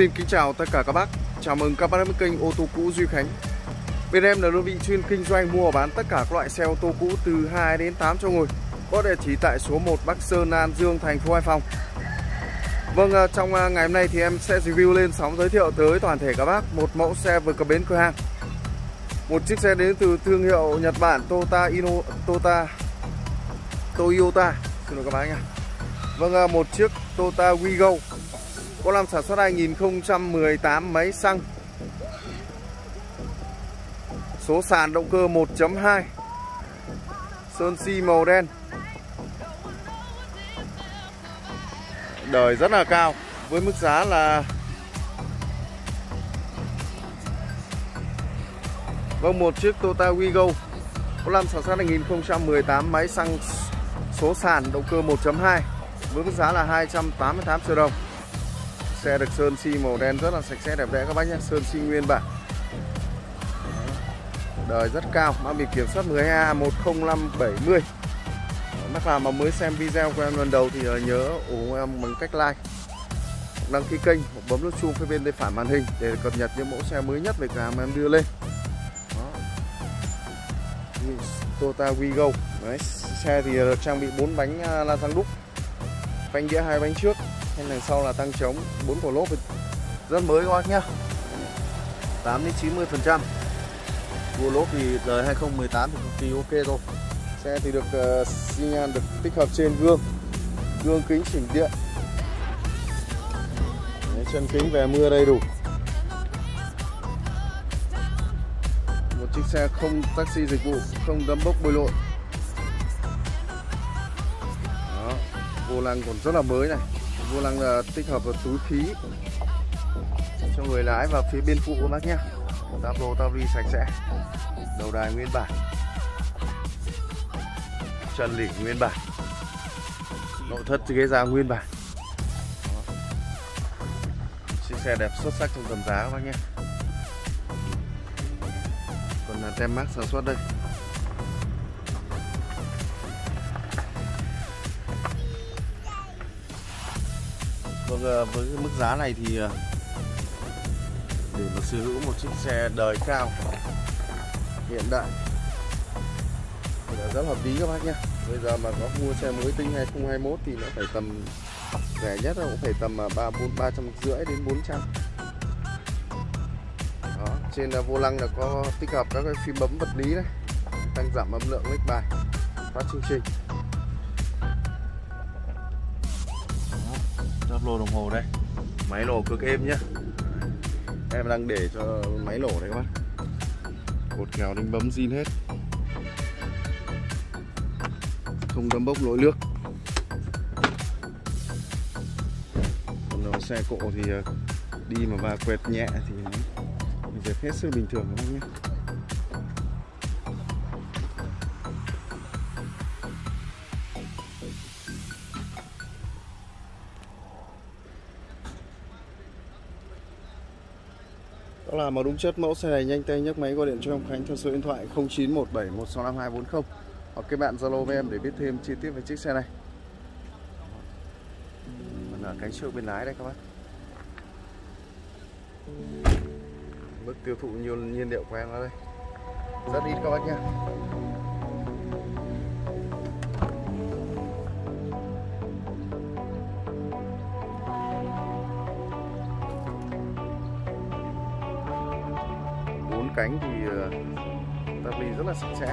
Xin kính chào tất cả các bác. Chào mừng các bác đến với kênh ô tô cũ Duy Khánh. Bên em là đơn vị chuyên kinh doanh mua và bán tất cả các loại xe ô tô cũ từ 2 đến 8 chỗ ngồi Có địa chỉ tại số 1 Bắc Sơn, An Dương, thành phố Hải Phòng. Vâng, à, trong à, ngày hôm nay thì em sẽ review lên sóng giới thiệu tới toàn thể các bác một mẫu xe vừa cập bến cửa hàng. Một chiếc xe đến từ thương hiệu Nhật Bản Toyota Ino Toyota Toyota. Xin lỗi các bác nhé Vâng, à, một chiếc Toyota Wigo có năm sản xuất 2018 máy xăng. Số sàn động cơ 1.2 Sơn si màu đen. Đời rất là cao, Với mức giá là Vâng một chiếc Toyota Wigo. Có năm sản xuất 2018 máy xăng Số sàn động cơ 1.2 Với mức giá là 288 triệu đồng. Xe được sơn xi màu đen rất là sạch sẽ đẹp đẽ các bác nhé. Sơn xi nguyên bản. Đời rất cao. Mã biển kiểm soát 12A10570 Bác nào mà mới xem video của em lần đầu thì ờ, nhớ ủng hộ em bằng cách like Đăng ký kênh hoặc bấm nút chuông phía bên tay phải màn hình Để cập nhật những mẫu xe mới nhất về cả mà em đưa lên. Đó. Toyota Wigo. Đấy, Xe thì được trang bị 4 bánh ờ, la răng đúc. Phanh đĩa hai bánh trước. Thanh đằng sau là tăng chống 4 cổ lốp rất mới các bác nhá. 8 đến 90 phần trăm. Cua lốp thì đời 2018 thì cực kỳ ok rồi Xe thì được uh, xi nhan được tích hợp trên gương. Gương kính chỉnh điện. Đấy, Chân kính về mưa đầy đủ. Một chiếc xe không taxi dịch vụ Không đâm bốc bôi lội. Đó, Vô lăng còn rất là mới này vô lăng là tích hợp vào túi khí cho người lái và phía bên phụ các bác nhé táp lô táp ri sạch sẽ. Đầu đài nguyên bản. Chân lỉ nguyên bản. Nội thất ghế da nguyên bản. Chiếc xe đẹp xuất sắc trong tầm giá các bác nhé còn là tem mát sản xuất đây. Vâng, ờ, với mức giá này thì ờ, để mà sở hữu một chiếc xe đời cao hiện đại thì là rất hợp lý các bác nhé bây giờ mà có mua xe mới tinh 2021 thì nó phải tầm rẻ nhất là cũng phải tầm ờ, ba bốn ba trăm rưỡi đến 400 đó trên ờ, vô lăng là có tích hợp các cái phím bấm vật lý này tăng giảm âm lượng lệch bài phát chương trình. Lắp lô đồng hồ đây. Máy nổ cực êm nhá. Em đang để cho máy nổ đấy các bác. Cột kéo đánh bấm zin hết. Không đâm bốc lỗi nước. Còn ờ, xe cộ thì ờ, đi mà va quẹt nhẹ thì việc hết sức bình thường các bác nhé Đó là mà đúng chất, mẫu xe này nhanh tay nhấc máy gọi điện cho em Khánh theo số điện thoại 0917165240 hoặc các bạn Zalo với em để biết thêm chi tiết về chiếc xe này. Mình ở à, cánh trước bên lái đây các bác. Mức tiêu thụ nhiều nhiên liệu của em ở đây. Rất ít các bác nhé. Cánh thì ờ, ta ly rất là sạch sẽ.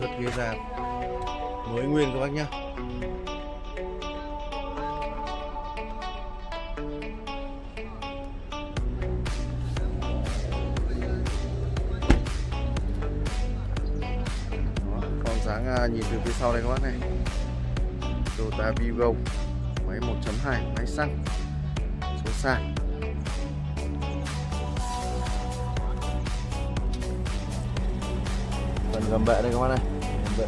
Thật ghê ra. Mới nguyên các bác nhá. À, nhìn từ phía sau đây các bác này. Toyota Vigo máy 1.2 máy xăng. Số sàn. Phần gầm bệ đây các bác này gầm bệ.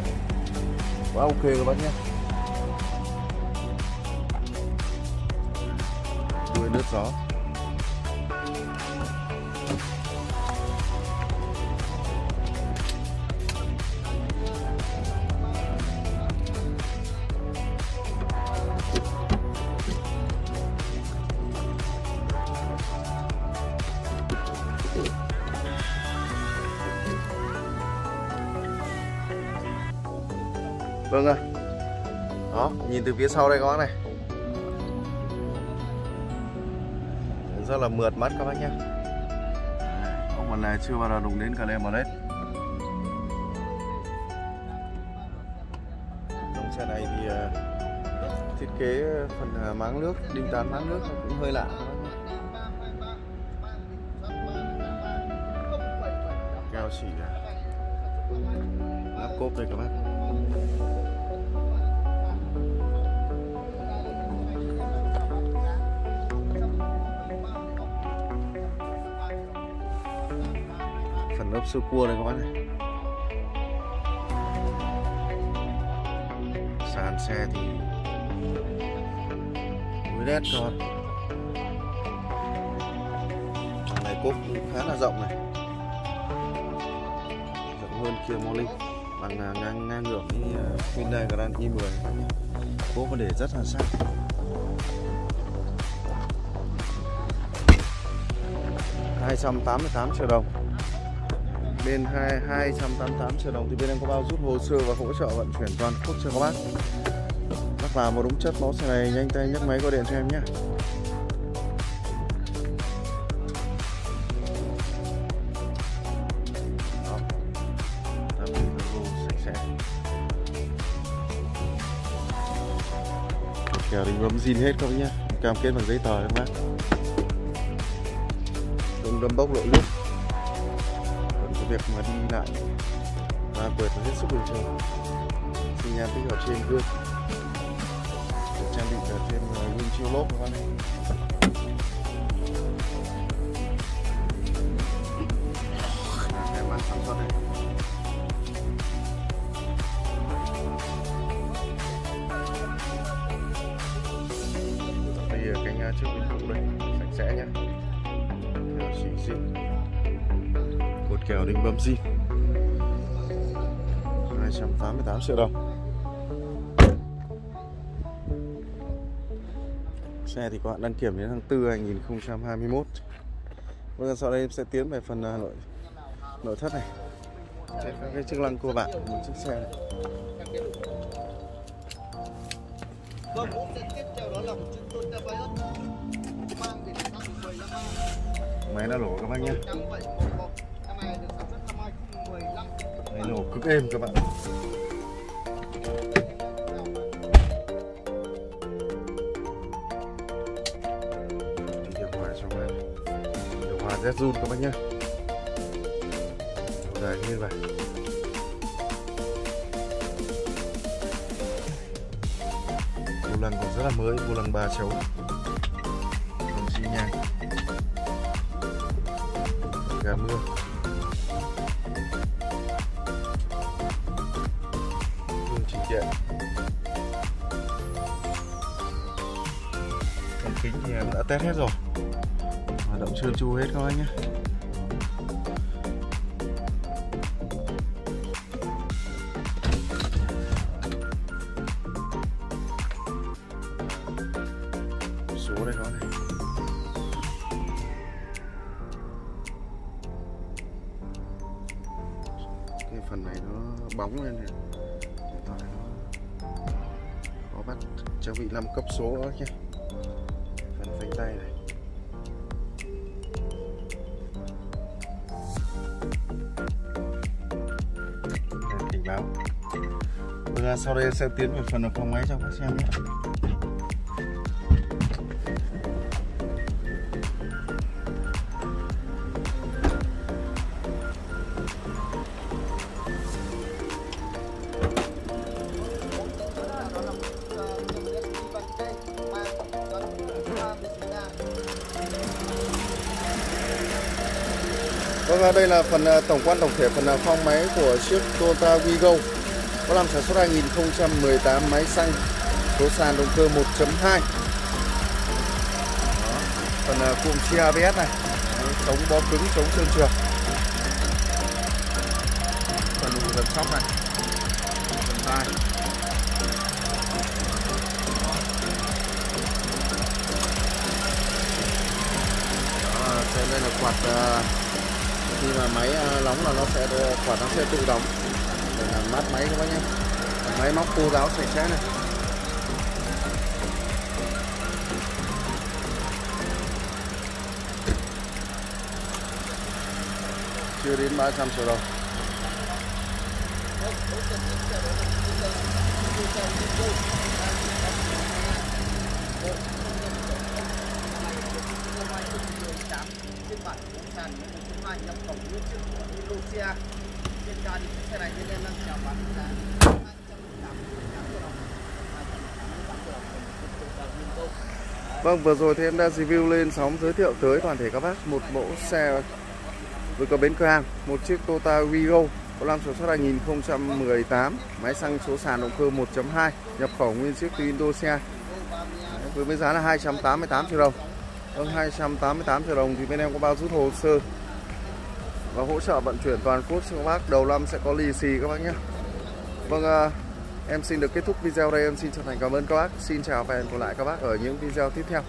Quá ok các bác nhé. Đuôi nước gió nhìn từ phía sau đây các bác này. Rất là mượt mắt các bác nhé Con phần này chưa bao giờ đụng đến cả lên mà hết Dòng xe này thì uh, thiết kế phần uh, máng nước, đinh tán máng nước cũng hơi lạ. Keo chỉ lắp cốp đây các bác lớp sơ cua đây các bác này sàn xe thì mới đét rồi này cốp cũng khá là rộng này. Rộng hơn kia Morning bằng à, ngang ngang ngược với à, Hyundai Grand i10 cốp để rất là sát. 288 triệu đồng bên 2 288 triệu đồng thì bên em có bao rút hồ sơ và hỗ trợ vận chuyển toàn quốc cho các bác? Bác vào một đúng chất mẫu xe này, nhanh tay nhấc máy gọi điện cho em nhé. Sạch sẽ. kèo đình bấm zin hết không nhá cam kết bằng giấy tờ các bác không đâm bốc lộ nước cái việc mà đi lại. Và vượt là hết sức bình thường. Thì nhà tích hợp trên gương. Được trang bị cả thêm ờ, gương chiếu lốp các bác kèo đinh zin 288 triệu đồng. Xe thì có hạn đăng kiểm đến tháng 4 2021 Vâng, sau đây em sẽ tiến về phần à, nội nội thất này. Trên các cái chức năng cơ bản của một chiếc xe này. Vâng, sẽ tiếp theo đó là một chiếc Toyota Vios mang biển số 15 máy đã lổ các bác nhé. Cực êm các bạn điều hòa trong này điều hòa các bác nhé. Dài như vậy. Vô lăng còn rất là mới vô lăng ba chấu. Kính thì em đã test hết rồi. Hoạt động trơn tru hết các anh nhé. Số đây các này. Cái phần này nó bóng lên này. Nó có bắt. Trang bị 5 cấp số đó nhé tay này. Cảnh báo. Vâng, sau đây sẽ tiến về phần phòng máy cho các xem nhé. Vâng, đây là phần à, tổng quan tổng thể phần à, phong máy của chiếc Toyota Wigo có làm sản xuất 2018 máy xăng số sàn động cơ 1.2 phần à, cụm chia ABS này. Chống bó cứng chống trơn trượt. Phần lùi sóc này. Phần tai đây là quạt uh, khi mà máy à, nóng là nó sẽ quạt nó sẽ tự đóng. Để làm mát máy các bác nhé. Máy móc khô ráo sạch sẽ này. Chưa đến 300 triệu đồng. trên bản của sàn hai nhập khẩu nguyên chiếc của Indonesia trên ga đi chiếc xe này bên em đang chào bán giá Vâng, vừa rồi thì em đã review lên sóng giới thiệu tới toàn thể các bác một mẫu xe vừa có bến cửa hàng, một chiếc Toyota Vigo có năm số xuất 2018, máy xăng số sàn động cơ 1.2, nhập khẩu nguyên chiếc từ Indonesia. Với giá là 288 triệu đồng. Vâng, 288 triệu đồng thì bên em có bao rút hồ sơ và hỗ trợ vận chuyển toàn quốc cho các bác. Đầu năm sẽ có lì xì các bác nhé. Vâng, à, em xin được kết thúc video đây. Em xin chân thành cảm ơn các bác. Xin chào và hẹn gặp lại các bác ở những video tiếp theo.